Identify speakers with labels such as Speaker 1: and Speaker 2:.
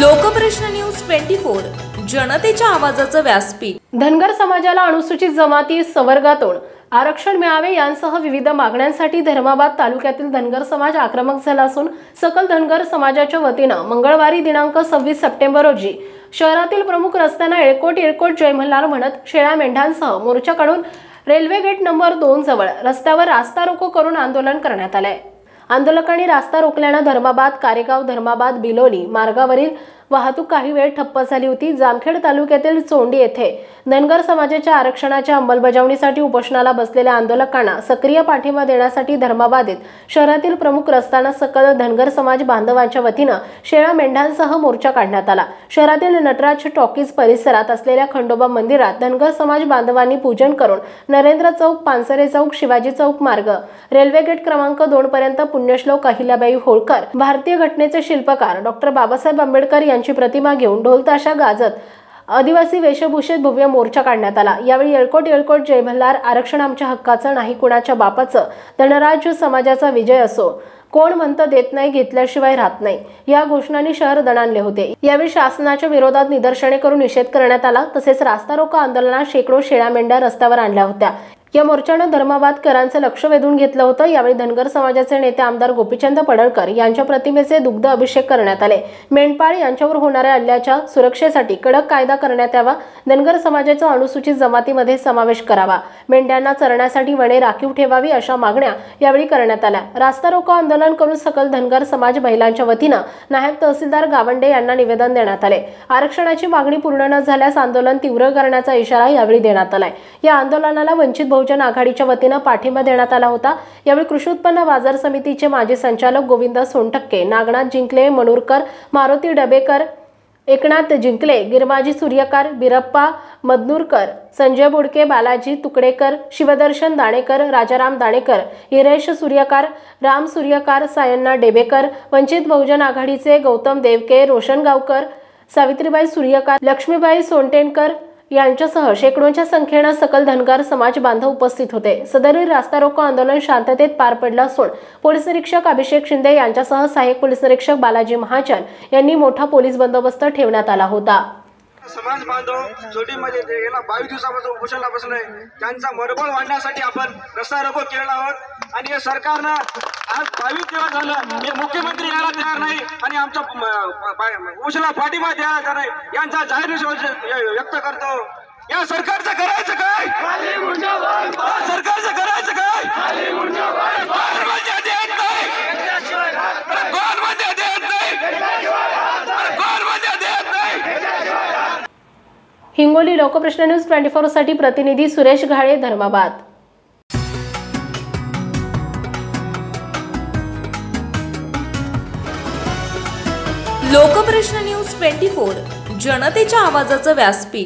Speaker 1: Lokprashna news twenty four जनतेच्या आवाजाचं व्यासपीठ.
Speaker 2: धनगर समाजाला अनुसूचित जमाती संवर्गातून आरक्षण मिळावे यांसह विविध मागण्यांसाठी धर्माबाद तालुक्यातील धनगर समाज आक्रमक झाला असून सकल धनगर समाजाच्या वतीनं मंगळवारी दिनांक सव्वीस सप्टेंबर रोजी शहरातील प्रमुख रस्त्यांना एळकोट एळकोट जय मल्हार म्हणत शेळ्या मेंढ्यांसह मोर्चा काढून रेल्वे गेट नंबर दोन जवळ रस्त्यावर रास्ता रोको करून आंदोलन करण्यात आलंय. आंदोलकांनी रास्ता रोखल्यानं धर्माबाद कारेगाव धर्माबाद बिलोली मार्गावरील वाहतूक काही वेळ ठप्प झाली होती. जामखेड तालुक्यातील चोंडी येथे धनगर समाजाच्या आरक्षणाच्या अंमलबजावणीसाठी उपोषणाला बसलेल्या आंदोलकांना सक्रिय पाठिंबा देण्यासाठी धर्माबादेत शहरातील प्रमुख रस्ताना सकल धनगर समाज बांधवांच्या वतीनं शेळा मेंढ्यांसह मोर्चा काढण्यात आला. शहरातील नटराज टॉकीज परिसरात असलेल्या खंडोबा मंदिरात धनगर समाज बांधवांनी पूजन करून नरेंद्र चौक पानसरे चौक शिवाजी चौक मार्ग रेल्वे गेट क्रमांक दोन पर्यंत पुण्यश्लोक अहिल्याबाई होळकर भारतीय घटनेचे शिल्पकार डॉक्टर बाबासाहेब आंबेडकर यांच्या यांची प्रतिमा घेऊन ढोलताशा गाजत आदिवासी वेशभूषेत भव्य मोर्चा काढण्यात आला. यावेळी येळकोट येळकोट जय मल्हार आरक्षण आमच्या हक्काचं नाही कुणाच्या बापाचं? धनराज समाजाचा विजय असो कोण म्हणतं देत नाही घेतल्याशिवाय राहत नाही. या घोषणांनी शहर दणाणले होते. यावेळी शासनाच्या विरोधात निदर्शने करून निषेध करण्यात आला. तसेच रास्ता रोको आंदोलनात शेकडो शेळ्या मेंढ्या रस्त्यावर आणल्या होत्या. या मोर्चानं धर्माबादकरांचं लक्ष वेधून घेतलं होतं. यावेळी धनगर समाजाचे नेते आमदार गोपीचंद पडळकर यांच्या प्रतिमेचे दुग्ध अभिषेक करण्यात आले. मेंढपाळ यांच्यावर होणाऱ्या हल्ल्याच्या सुरक्षेसाठी कडक कायदा करण्यात यावा. धनगर समाजाचा अनुसूचित जमातीमध्ये समावेश करावा. मेंढ्यांना चरण्यासाठी वणे राखीव ठेवावी अशा मागण्या यावेळी करण्यात आल्या. रास्ता रोको आंदोलन करून सकल धनगर समाज महिलांच्या वतीनं नायब तहसीलदार गावंडे यांना निवेदन देण्यात आले. आरक्षणाची मागणी पूर्ण न झाल्यास आंदोलन तीव्र करण्याचा इशारा यावेळी देण्यात आलाय. या आंदोलनाला वंचित बहुजन आघाडीच्या वतीनं पाठिंबा देण्यात आला होता. यावेळी कृषी उत्पन्न बाजार समितीचे माजी संचालक गोविंद सोनटक्के नागनाथ जिंकले मनुरकर मारुती डबेकर एकनाथ जिंकले गिरमाजी सूर्यकार बिरप्पा मदनूरकर संजय बुडके बालाजी तुकडेकर शिवदर्शन दाणेकर राजाराम दाणेकर हिरेश सूर्यकार राम सूर्यकार सायन्ना डेबेकर वंचित बहुजन आघाडीचे गौतम देवके रोशन गावकर सावित्रीबाई सूर्यकार लक्ष्मीबाई सोनटेनकर यांच्यासह शेकडोंच्या संख्येनं सकल धनगर समाज बांधव उपस्थित होते. सदरील रास्ता रोको आंदोलन शांततेत पार पडलं असून पोलीस निरीक्षक अभिषेक शिंदे यांच्यासह सहाय्यक पोलीस निरीक्षक बालाजी महाजन यांनी मोठा पोलीस बंदोबस्त ठेवण्यात आला होता.
Speaker 3: समाज बांधव जोडीमध्ये गेला बावीस दिवसापासून उपोषणाला बसलोय त्यांचा मनोबळ वाढण्यासाठी आपण रस्ता रोको केलेला आहोत. आणि या सरकारनं आज बावीस दिवस झालं हे मुख्यमंत्री यायला तयार नाही आणि पा- उपोषणाला पाठिंबा द्यायला नाही यांचा जाहीर विश्वास व्यक्त करतो. या सरकारचं करायचं काय? सरकारचं करायचं काय कोण म्हणजे देत नाही कोण म्हणजे देत नाही कोण म्हणजे देत नाही
Speaker 2: हिंगोली लोकप्रश्न न्यूज ट्वेंटी फोरसाठी प्रतिनिधी Suresh Ghale Dharmabad.
Speaker 1: Lokprashna news twenty four जनतेच्या आवाजाचं व्यासपीठ.